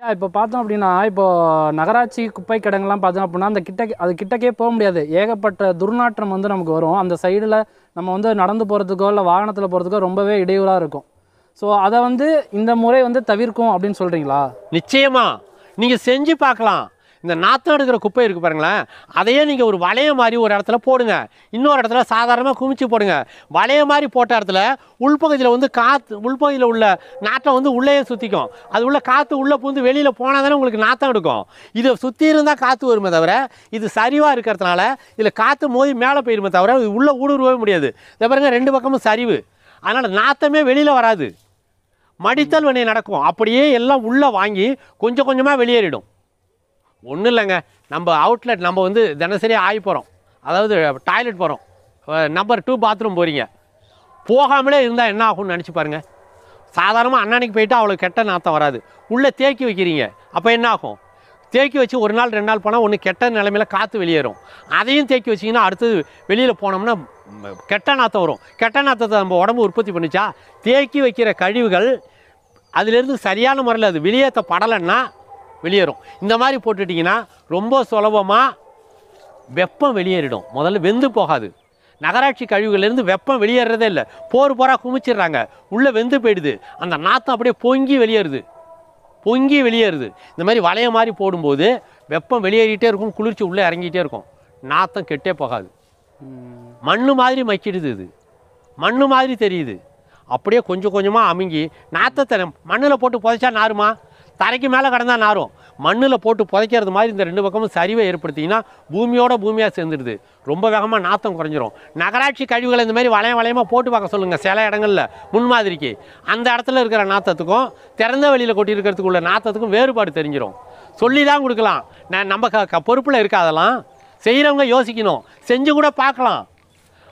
இப்போ பார்த்தோம் அப்படின்னா இப்போ நகராட்சி குப்பை கிடங்கெல்லாம் பார்த்தோம் அப்படின்னா அந்த கிட்ட அது கிட்டக்கே போக முடியாது. ஏகப்பட்ட துர்நாற்றம் வந்து நமக்கு வரும். அந்த சைடில் நம்ம வந்து நடந்து போகிறதுக்கோ இல்லை வாகனத்தில் போகிறதுக்கோ ரொம்பவே இடையூறாக இருக்கும். ஸோ அதை வந்து இந்த முறை வந்து தவிர்க்கும் அப்படின்னு சொல்கிறீங்களா நிச்சயமாக நீங்கள் செஞ்சு பார்க்கலாம். இந்த நாற்றம் எடுக்கிற குப்பை இருக்குது பாருங்களேன் அதையே நீங்கள் ஒரு வளைய மாதிரி ஒரு இடத்துல போடுங்க. இன்னொரு இடத்துல சாதாரணமாக குமிச்சு போடுங்க. வளைய மாதிரி போட்ட இடத்துல உள்பகுதியில் வந்து காற்று உள்பகுதியில் உள்ள நாற்றம் வந்து உள்ளேயே சுற்றிக்கும் அது உள்ள காற்று உள்ளே பூந்து வெளியில் போனால் தானே உங்களுக்கு நாற்றம் எடுக்கும். இதை சுற்றி இருந்தால் காற்று வருமே தவிர இது சரிவாக இருக்கிறதுனால இதில் காற்று மோதி மேலே போயிருமே தவிர இது உள்ளே ஊடுருவவே முடியாது. இதை பாருங்க ரெண்டு பக்கமும் சரிவு. அதனால் நாற்றமே வெளியில் வராது. மடித்தல் வினை நடக்கும். அப்படியே எல்லாம் உள்ளே வாங்கி கொஞ்சம் கொஞ்சமாக வெளியேறிடும். ஒன்றும் இல்லைங்க. நம்ம அவுட்லெட் நம்ம வந்து தினசரி ஆகி போகிறோம் அதாவது டாய்லெட் போகிறோம் நம்பர் டூ பாத்ரூம் போகிறீங்க போகாமலே இருந்தால் என்ன ஆகும்னு நினச்சி பாருங்கள் சாதாரணமாக அன்னன்னைக்கு போயிட்டு அவ்வளோ கெட்ட நாத்தம் வராது. உள்ளே தேக்கி வைக்கிறீங்க. அப்போ என்ன ஆகும்? தேக்கி வச்சு ஒரு நாள் ரெண்டு நாள் போனால் ஒன்று கெட்ட நிலமையில காற்று வெளியேறும். அதையும் தேக்கி வச்சிங்கன்னா அடுத்தது வெளியில் போனோம்னா கெட்ட நாத்தம் வரும். கெட்ட நாத்தத்தை நம்ம உடம்பு உற்பத்தி பண்ணிச்சா? தேக்கி வைக்கிற கழிவுகள் அதிலிருந்து சரியான முறையில் அது வெளியேற்ற படலைன்னா வெளியேறும். இந்த மாதிரி போட்டுட்டிங்கன்னா ரொம்ப சுலபமாக வெப்பம் வெளியேறிடும். முதல்ல வெந்து போகாது. நகராட்சி கழிவுகள்லேருந்து வெப்பம் வெளியேறதே இல்லை. போர் போராக குமிச்சிடுறாங்க. உள்ளே வெந்து போயிடுது. அந்த நாற்றம் அப்படியே பொங்கி வெளியேறுது. பொங்கி வெளியேறுது. இந்த மாதிரி வளைய மாதிரி போடும்போது வெப்பம் வெளியேறிட்டே இருக்கும் குளிர்ச்சி உள்ளே இறங்கிட்டே இருக்கும். நாற்றம் கெட்டே போகாது. மண் மாதிரி மக்கிடுது இது. மண் மாதிரி தெரியுது. அப்படியே கொஞ்சம் கொஞ்சமாக அமுங்கி நாற்றத்தை மண்ணில் போட்டு புதைச்சா நாருமா? தரைக்கு மேலே கடந்தா நாரும். மண்ணில் போட்டு புதைக்கிறது மாதிரி இந்த ரெண்டு பக்கமும் சரிவை ஏற்படுத்திங்கன்னா பூமியோட பூமியாக சேர்ந்துடுது. ரொம்ப வேகமாக நாத்தம் குறைஞ்சிரும். நகராட்சி கழிவுகளை இந்த மாதிரி வளையம் வளையமாக போட்டு பார்க்க சொல்லுங்கள் சில இடங்களில் முன்மாதிரிக்கு. அந்த இடத்துல இருக்கிற நாத்தத்துக்கும் திறந்த வெளியில் கொட்டியிருக்கிறதுக்கு உள்ள நாத்தத்துக்கும் வேறுபாடு தெரிஞ்சிடும் சொல்லி தான் கொடுக்கலாம். நான் நம்ம க க பொறுப்பில் இருக்காதெல்லாம் செய்கிறவங்க யோசிக்கணும். செஞ்சு கூட பார்க்கலாம்.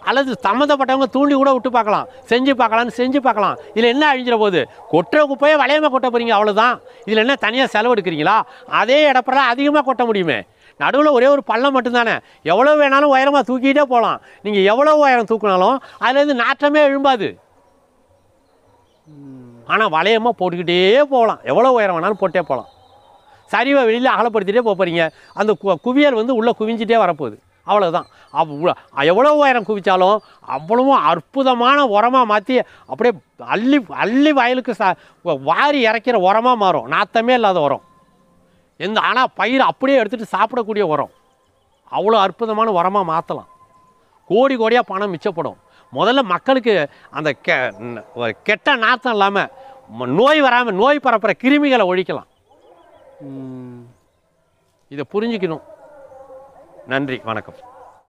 அல்லது சம்மந்தப்பட்டவங்க தூண்டி கூட விட்டு பார்க்கலாம். செஞ்சு பார்க்கலாம்னு செஞ்சு பார்க்கலாம். இதில் என்ன அழிஞ்சிட போகுது? கொட்டுற குப்பையே வளையமாக கொட்ட போகிறீங்க அவ்வளோதான் இதில் என்ன தனியாக செலவு எடுக்கிறீங்களா? அதே இடப்பெல்லாம் அதிகமாக கொட்ட முடியுமே. நடுவில் ஒரே ஒரு பள்ளம் மட்டும்தானே. எவ்வளோ வேணாலும் உயரமாக தூக்கிட்டே போகலாம். நீங்கள் எவ்வளோ உயரம் தூக்கினாலும் அதுலேருந்து நாற்றமே எழும்பாது. ஆனால் வளையமாக போட்டுக்கிட்டே போகலாம். எவ்வளோ உயரம் வேணாலும் போட்டே போகலாம். சரிவை வெளியில் அகலப்படுத்திகிட்டே போக போகிறீங்க அந்த கு குவியல் வந்து உள்ளே குவிஞ்சிட்டே வரப்போகுது. அவ்வளோதான் அவ் எவ்வளோ உயரம் குவிச்சாலும் அவ்வளவும் அற்புதமான உரமாக மாற்றி அப்படியே அள்ளி அள்ளி வயலுக்கு ச வாரி இறைக்கிற உரமாக மாறும். நாத்தமே இல்லாத உரம். எந்த ஆனால் பயிர் அப்படியே எடுத்துகிட்டு சாப்பிடக்கூடிய உரம். அவ்வளோ அற்புதமான உரமாக மாற்றலாம் கோடி கோடியாக பணம் மிச்சப்படும். முதல்ல மக்களுக்கு அந்த கெ கெட்ட நாத்தம் இல்லாமல் நோய் வராமல் நோய் பரப்புகிற கிருமிகளை ஒழிக்கலாம். இதை புரிஞ்சுக்கணும். நன்றி வணக்கம்.